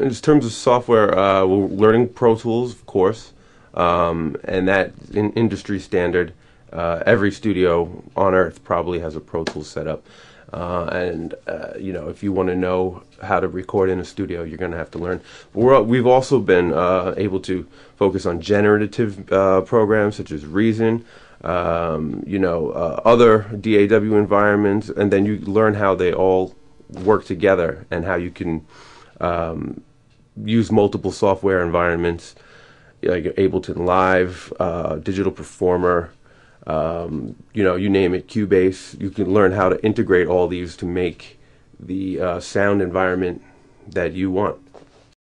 In terms of software, uh, we're learning Pro Tools, of course, um, and that in industry standard. Uh, every studio on earth probably has a Pro Tools setup. Uh, and uh, you know, if you want to know how to record in a studio, you're going to have to learn. We have also been uh, able to focus on generative uh, programs such as Reason, um, you know, other DAW environments, and then you learn how they all work together and how you can um, use multiple software environments like Ableton Live, uh, Digital Performer, um, you know, you name it, Cubase. You can learn how to integrate all these to make the uh, sound environment that you want.